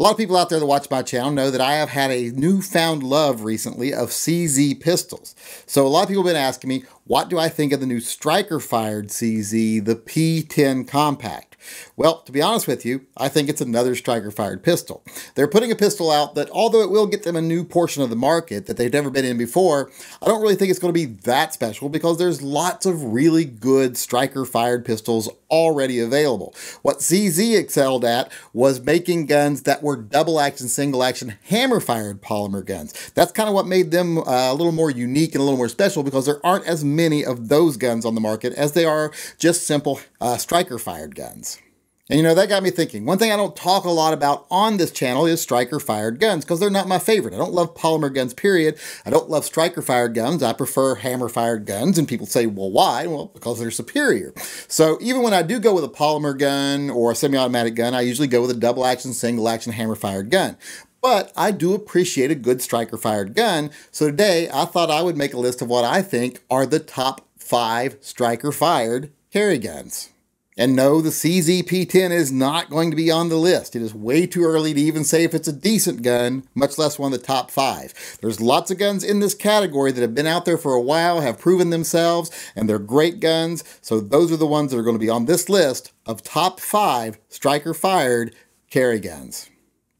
A lot of people out there that watch my channel know that I have had a newfound love recently of CZ pistols. So a lot of people have been asking me, what do I think of the new striker fired CZ, the P10 Compact? Well, to be honest with you, I think it's another striker fired pistol. They're putting a pistol out that, although it will get them a new portion of the market that they've never been in before, I don't really think it's going to be that special because there's lots of really good striker fired pistols already available. What CZ excelled at was making guns that were double action, single action, hammer fired polymer guns. That's kind of what made them uh, a little more unique and a little more special because there aren't as many of those guns on the market as they are just simple uh, striker fired guns. And you know, that got me thinking. One thing I don't talk a lot about on this channel is striker fired guns because they're not my favorite. I don't love polymer guns, period. I don't love striker fired guns. I prefer hammer fired guns. And people say, well, why? Well, because they're superior. So even when I do go with a polymer gun or a semi automatic gun, I usually go with a double action, single action hammer fired gun but I do appreciate a good striker fired gun. So today I thought I would make a list of what I think are the top five striker fired carry guns. And no, the CZP-10 is not going to be on the list. It is way too early to even say if it's a decent gun, much less one of the top five. There's lots of guns in this category that have been out there for a while, have proven themselves, and they're great guns. So those are the ones that are going to be on this list of top five striker fired carry guns.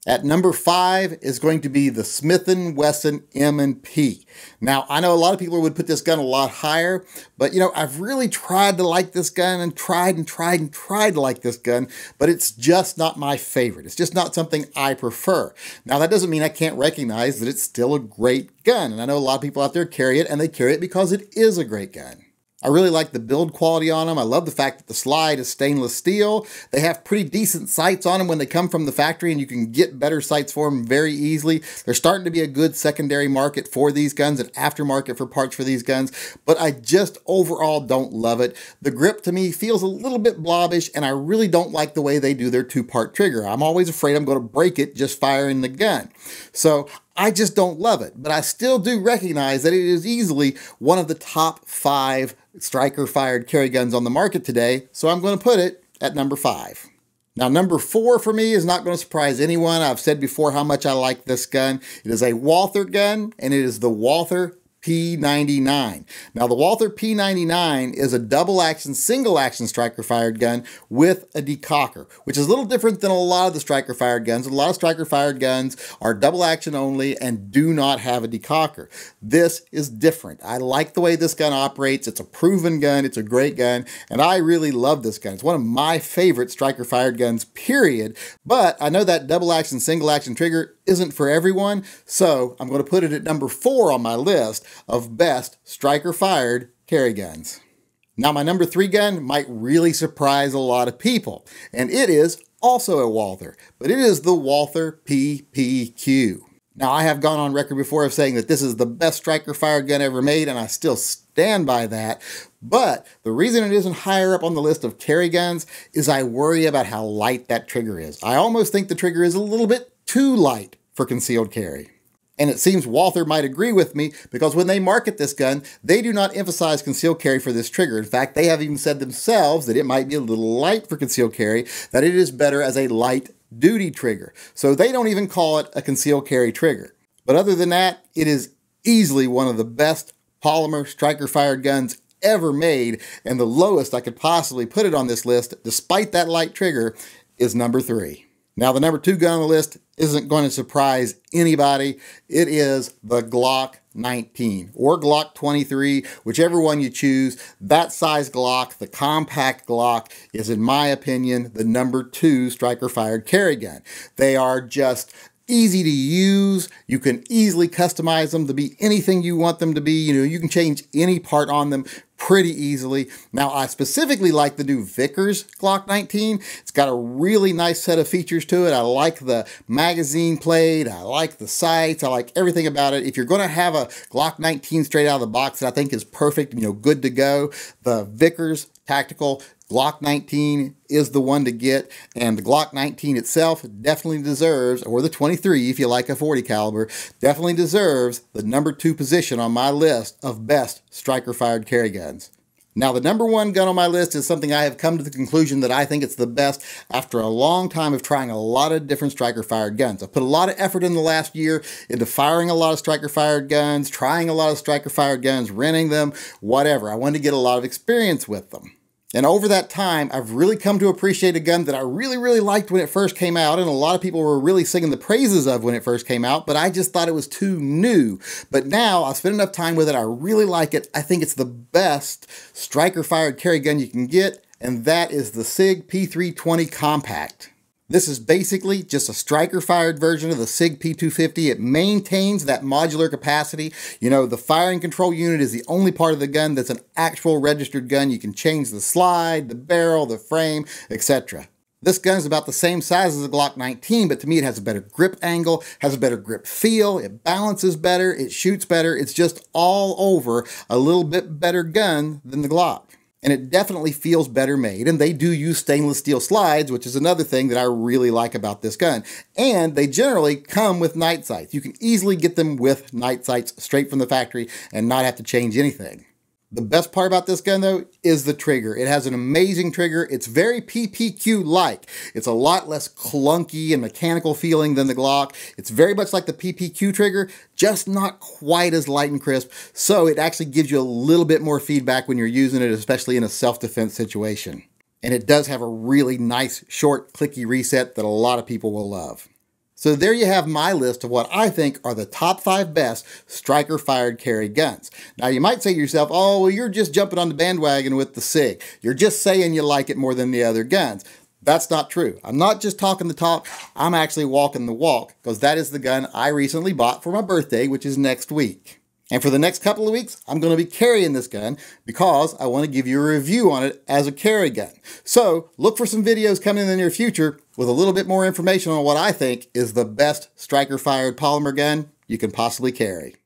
At number five is going to be the Smith & Wesson M&P. Now, I know a lot of people would put this gun a lot higher, but you know, I've really tried to like this gun and tried and tried and tried to like this gun, but it's just not my favorite. It's just not something I prefer. Now, that doesn't mean I can't recognize that it's still a great gun. And I know a lot of people out there carry it and they carry it because it is a great gun. I really like the build quality on them. I love the fact that the slide is stainless steel. They have pretty decent sights on them when they come from the factory and you can get better sights for them very easily. They're starting to be a good secondary market for these guns and aftermarket for parts for these guns, but I just overall don't love it. The grip to me feels a little bit blobbish and I really don't like the way they do their two-part trigger. I'm always afraid I'm going to break it just firing the gun. So I just don't love it, but I still do recognize that it is easily one of the top five striker fired carry guns on the market today, so I'm going to put it at number five. Now, number four for me is not going to surprise anyone. I've said before how much I like this gun. It is a Walther gun, and it is the Walther P99. Now, the Walther P99 is a double action, single action striker fired gun with a decocker, which is a little different than a lot of the striker fired guns. A lot of striker fired guns are double action only and do not have a decocker. This is different. I like the way this gun operates. It's a proven gun, it's a great gun, and I really love this gun. It's one of my favorite striker fired guns, period. But I know that double action, single action trigger isn't for everyone, so I'm going to put it at number four on my list of best striker fired carry guns. Now, my number three gun might really surprise a lot of people, and it is also a Walther, but it is the Walther PPQ. Now, I have gone on record before of saying that this is the best striker fired gun ever made, and I still stand by that. But the reason it isn't higher up on the list of carry guns is I worry about how light that trigger is. I almost think the trigger is a little bit too light for concealed carry. And it seems Walther might agree with me because when they market this gun, they do not emphasize concealed carry for this trigger. In fact, they have even said themselves that it might be a little light for concealed carry, that it is better as a light duty trigger. So they don't even call it a concealed carry trigger. But other than that, it is easily one of the best polymer striker fired guns ever made, and the lowest I could possibly put it on this list, despite that light trigger, is number three. Now, the number two gun on the list isn't going to surprise anybody. It is the Glock 19 or Glock 23, whichever one you choose. That size Glock, the compact Glock, is, in my opinion, the number two striker fired carry gun. They are just easy to use. You can easily customize them to be anything you want them to be. You know, you can change any part on them pretty easily. Now, I specifically like the new Vickers Glock 19. It's got a really nice set of features to it. I like the magazine plate. I like the sights. I like everything about it. If you're going to have a Glock 19 straight out of the box that I think is perfect, you know, good to go, the Vickers Tactical Glock 19 is the one to get, and the Glock 19 itself definitely deserves, or the 23 if you like a 40 caliber, definitely deserves the number two position on my list of best striker fired carry guns. Now, the number one gun on my list is something I have come to the conclusion that I think it's the best after a long time of trying a lot of different striker fired guns. I've put a lot of effort in the last year into firing a lot of striker fired guns, trying a lot of striker fired guns, renting them, whatever. I wanted to get a lot of experience with them. And over that time, I've really come to appreciate a gun that I really, really liked when it first came out, and a lot of people were really singing the praises of when it first came out, but I just thought it was too new. But now I've spent enough time with it, I really like it. I think it's the best striker fired carry gun you can get, and that is the SIG P320 Compact. This is basically just a striker fired version of the SIG P250. It maintains that modular capacity. You know, the firing control unit is the only part of the gun that's an actual registered gun. You can change the slide, the barrel, the frame, etc. This gun is about the same size as the Glock 19, but to me it has a better grip angle, has a better grip feel, it balances better, it shoots better. It's just all over a little bit better gun than the Glock and it definitely feels better made. And they do use stainless steel slides, which is another thing that I really like about this gun. And they generally come with night sights. You can easily get them with night sights straight from the factory and not have to change anything. The best part about this gun though is the trigger. It has an amazing trigger. It's very PPQ-like. It's a lot less clunky and mechanical feeling than the Glock. It's very much like the PPQ trigger, just not quite as light and crisp. So it actually gives you a little bit more feedback when you're using it, especially in a self-defense situation. And it does have a really nice, short, clicky reset that a lot of people will love. So there you have my list of what I think are the top five best striker fired carry guns. Now you might say to yourself, oh, well, you're just jumping on the bandwagon with the SIG. You're just saying you like it more than the other guns. That's not true. I'm not just talking the talk, I'm actually walking the walk because that is the gun I recently bought for my birthday, which is next week. And for the next couple of weeks, I'm going to be carrying this gun because I want to give you a review on it as a carry gun. So look for some videos coming in the near future with a little bit more information on what I think is the best striker fired polymer gun you can possibly carry.